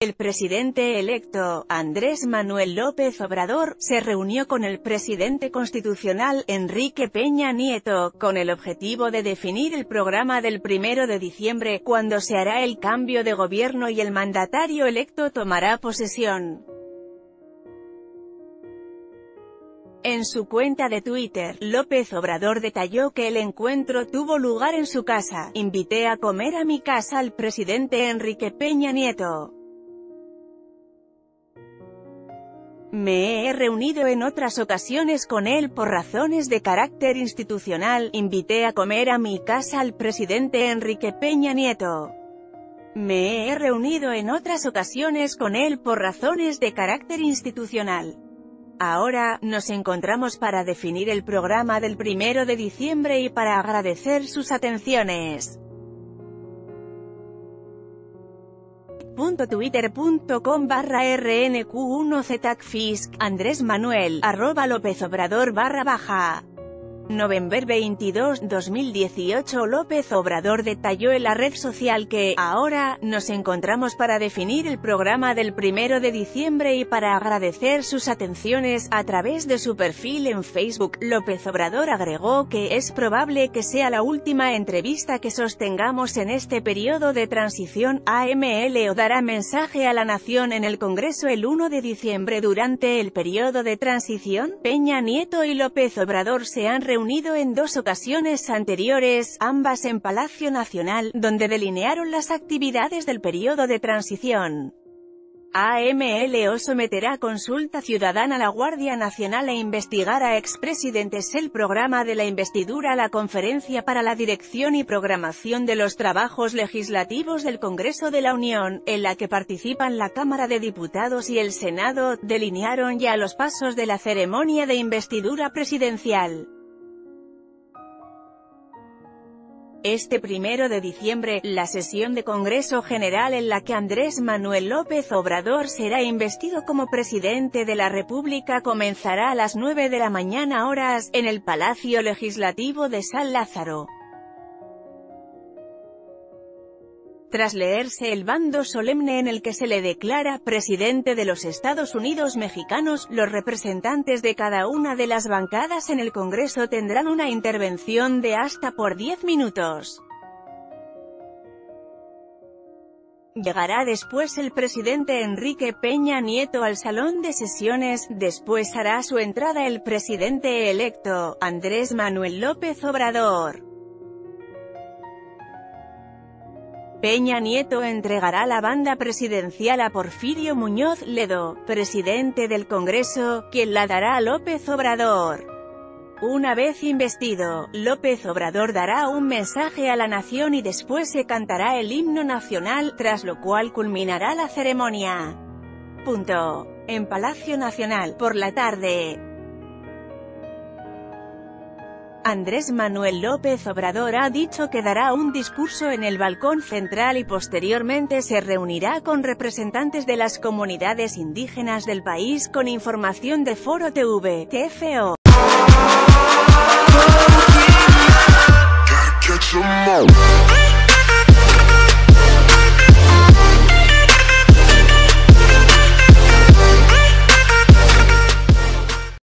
El presidente electo, Andrés Manuel López Obrador, se reunió con el presidente constitucional, Enrique Peña Nieto, con el objetivo de definir el programa del primero de diciembre, cuando se hará el cambio de gobierno y el mandatario electo tomará posesión. En su cuenta de Twitter, López Obrador detalló que el encuentro tuvo lugar en su casa. Invité a comer a mi casa al presidente Enrique Peña Nieto. Me he reunido en otras ocasiones con él por razones de carácter institucional, invité a comer a mi casa al presidente Enrique Peña Nieto. Me he reunido en otras ocasiones con él por razones de carácter institucional. Ahora, nos encontramos para definir el programa del primero de diciembre y para agradecer sus atenciones. twitter.com barra rnq1ztacfisk, Andrés Manuel, arroba López Obrador barra baja. November 22, 2018 López Obrador detalló en la red social que, ahora, nos encontramos para definir el programa del primero de diciembre y para agradecer sus atenciones, a través de su perfil en Facebook, López Obrador agregó que es probable que sea la última entrevista que sostengamos en este periodo de transición, AML o dará mensaje a la nación en el Congreso el 1 de diciembre. Durante el periodo de transición, Peña Nieto y López Obrador se han reunido reunido en dos ocasiones anteriores, ambas en Palacio Nacional, donde delinearon las actividades del periodo de transición. AMLO someterá a consulta ciudadana a la Guardia Nacional e investigar a expresidentes el programa de la investidura la Conferencia para la Dirección y Programación de los Trabajos Legislativos del Congreso de la Unión, en la que participan la Cámara de Diputados y el Senado, delinearon ya los pasos de la ceremonia de investidura presidencial. Este primero de diciembre, la sesión de Congreso General en la que Andrés Manuel López Obrador será investido como presidente de la República comenzará a las 9 de la mañana horas, en el Palacio Legislativo de San Lázaro. Tras leerse el bando solemne en el que se le declara presidente de los Estados Unidos mexicanos, los representantes de cada una de las bancadas en el Congreso tendrán una intervención de hasta por 10 minutos. Llegará después el presidente Enrique Peña Nieto al salón de sesiones, después hará su entrada el presidente electo, Andrés Manuel López Obrador. Peña Nieto entregará la banda presidencial a Porfirio Muñoz Ledo, presidente del Congreso, quien la dará a López Obrador. Una vez investido, López Obrador dará un mensaje a la nación y después se cantará el himno nacional, tras lo cual culminará la ceremonia. Punto. En Palacio Nacional, por la tarde. Andrés Manuel López Obrador ha dicho que dará un discurso en el balcón central y posteriormente se reunirá con representantes de las comunidades indígenas del país con información de Foro TV, TFO.